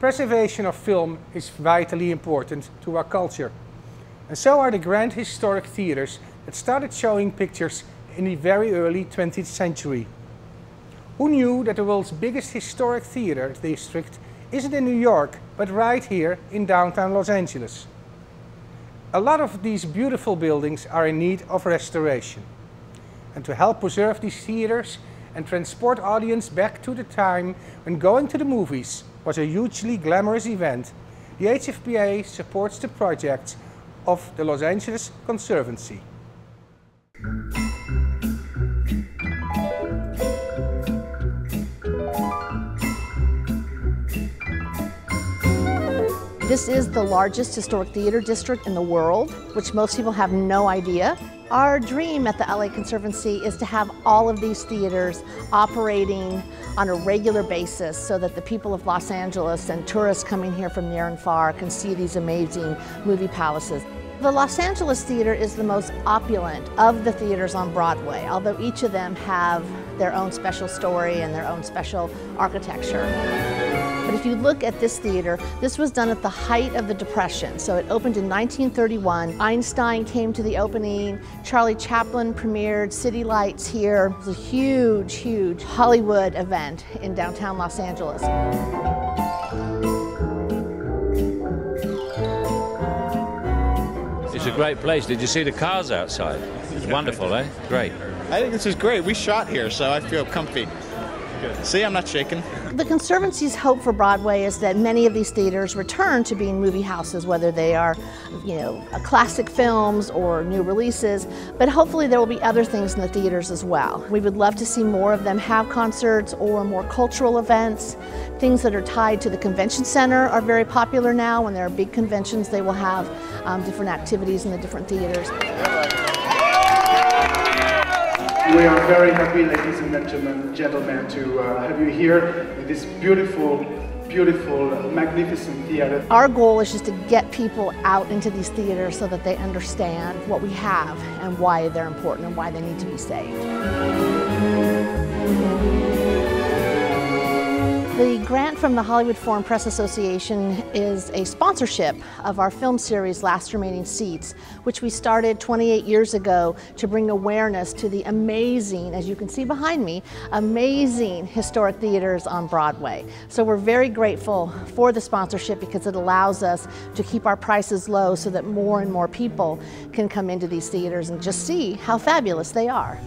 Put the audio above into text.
Preservation of film is vitally important to our culture. And so are the grand historic theatres that started showing pictures in the very early 20th century. Who knew that the world's biggest historic theatre district isn't in New York, but right here in downtown Los Angeles? A lot of these beautiful buildings are in need of restoration. And to help preserve these theatres and transport audience back to the time when going to the movies was a hugely glamorous event, the HFPA supports the project of the Los Angeles Conservancy. This is the largest historic theater district in the world, which most people have no idea. Our dream at the LA Conservancy is to have all of these theaters operating on a regular basis so that the people of Los Angeles and tourists coming here from near and far can see these amazing movie palaces. The Los Angeles Theater is the most opulent of the theaters on Broadway, although each of them have their own special story and their own special architecture. But if you look at this theater, this was done at the height of the Depression. So it opened in 1931. Einstein came to the opening. Charlie Chaplin premiered City Lights here. It was a huge, huge Hollywood event in downtown Los Angeles. It's a great place. Did you see the cars outside? It's wonderful, eh? Great. I think this is great. We shot here, so I feel comfy. Good. See, I'm not shaking. The Conservancy's hope for Broadway is that many of these theaters return to being movie houses, whether they are, you know, classic films or new releases, but hopefully there will be other things in the theaters as well. We would love to see more of them have concerts or more cultural events. Things that are tied to the convention center are very popular now. When there are big conventions, they will have um, different activities in the different theaters. Very happy, ladies and gentlemen, gentlemen to uh, have you here in this beautiful, beautiful, magnificent theater. Our goal is just to get people out into these theaters so that they understand what we have and why they're important and why they need to be saved. The grant from the Hollywood Foreign Press Association is a sponsorship of our film series Last Remaining Seats, which we started 28 years ago to bring awareness to the amazing, as you can see behind me, amazing historic theaters on Broadway. So we're very grateful for the sponsorship because it allows us to keep our prices low so that more and more people can come into these theaters and just see how fabulous they are.